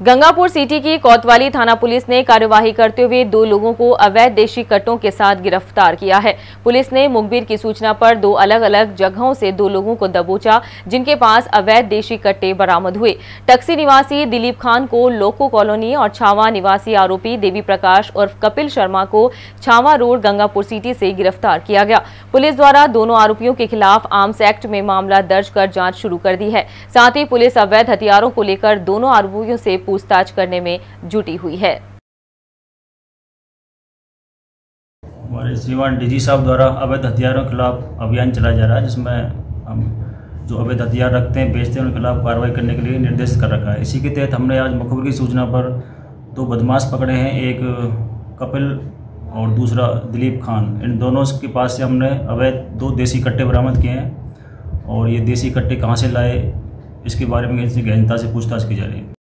Gangapur city की कोतवाली थाना पुलिस ने कार्यवाही करते हुए दो लोगों को अवैध देशी कट्टों के साथ गिरफ़्तार किया है। पुलिस ने मुखबिर की सूचना पर दो अलग अलग जगहों से दो लोगों को दबोचा, जिनके पास अवैध देशी कट्टे बरामद हुए। टक्सी निवासी दिलीप खान को लोको कॉलोनी और छावा निवासी आरोपी देवी प्रकाश और कपिल शर्मा को छावा रोड, गंगापुर सिटी से गिरफ़्तार किया गया। पुलिस द्वारा दोनों आरोपियों के खिलाफ आर्म्स एक्ट में मामला दर्ज कर जाँच शुरू कर दी है। साथ ही पुलिस अवैध हथियारों को लेकर दोनों आरोपियों से पूछताछ करने में जुटी हुई है। हमारे सीवान डीजी साहब द्वारा अवैध हथियारों के खिलाफ अभियान चलाया जा रहा है, जिसमें हम जो अवैध हथियार रखते हैं, बेचते हैं, उनके खिलाफ कार्रवाई करने के लिए निर्देश कर रखा है। इसी के तहत हमने आज मुखबिर की सूचना पर दो बदमाश पकड़े हैं, एक कपिल और दूसरा दिलीप खान। इन दोनों के पास से हमने अवैध दो देसी कट्टे बरामद किए हैं और ये देसी कट्टे कहाँ से लाए, इसके बारे में इनसे गहनता से पूछताछ की जा रही है।